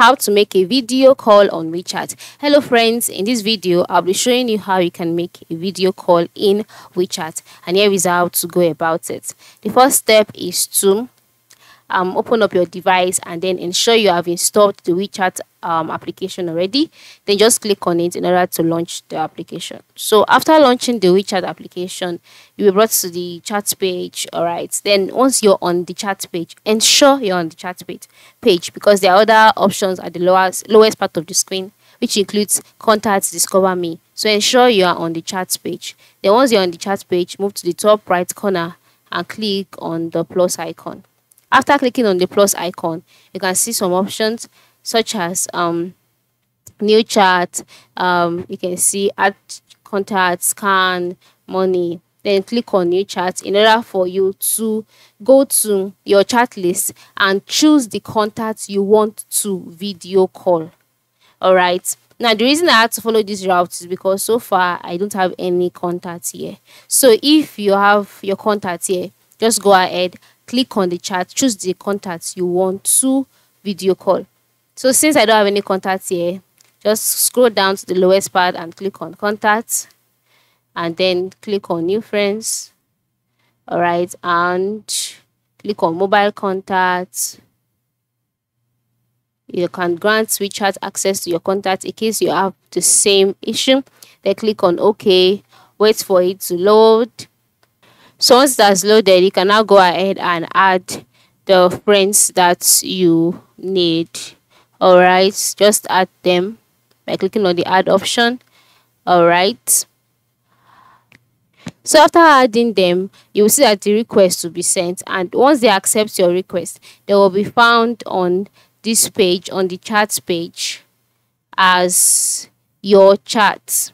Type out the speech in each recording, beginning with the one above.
how to make a video call on WeChat. Hello friends, in this video I'll be showing you how you can make a video call in WeChat and here is how to go about it. The first step is to um, open up your device and then ensure you have installed the WeChat um, application already. Then just click on it in order to launch the application. So after launching the WeChat application, you will brought to the chat page. All right. Then once you're on the chat page, ensure you're on the chat page page because there are other options at the lowest lowest part of the screen which includes contacts discover me so ensure you are on the chat page then once you're on the chat page move to the top right corner and click on the plus icon after clicking on the plus icon, you can see some options such as um, new chat, um, you can see add contact, scan, money. Then click on new chat in order for you to go to your chat list and choose the contacts you want to video call. All right. Now, the reason I had to follow this route is because so far I don't have any contacts here. So if you have your contacts here, just go ahead click on the chat, choose the contacts you want to video call. So since I don't have any contacts here, just scroll down to the lowest part and click on contacts and then click on new friends. All right, and click on mobile contacts. You can grant WeChat access to your contacts in case you have the same issue. Then click on OK, wait for it to load so once that's loaded, you can now go ahead and add the friends that you need. Alright, just add them by clicking on the add option. Alright. So after adding them, you will see that the request will be sent and once they accept your request, they will be found on this page, on the chat page as your chat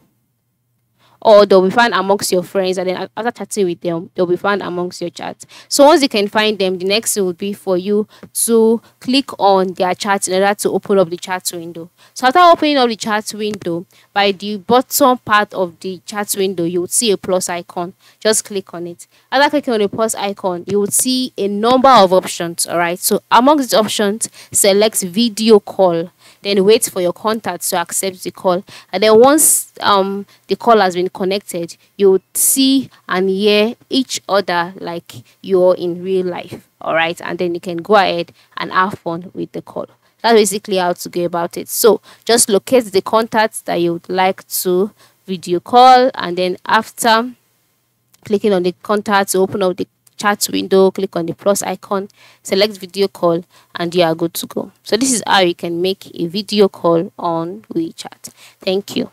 or they'll be found amongst your friends and then after chatting with them they'll be found amongst your chat. So once you can find them the next will be for you to click on their chat in order to open up the chat window. So after opening up the chat window by the bottom part of the chat window you will see a plus icon. Just click on it. After clicking on the plus icon you will see a number of options all right? So amongst the options select video call then wait for your contact to accept the call. And then once um the call has been connected you would see and hear each other like you're in real life all right and then you can go ahead and have fun with the call. That's basically how to go about it. So just locate the contacts that you would like to video call. And then after clicking on the contact open up the chat window, click on the plus icon, select video call, and you are good to go. So this is how you can make a video call on WeChat. Thank you.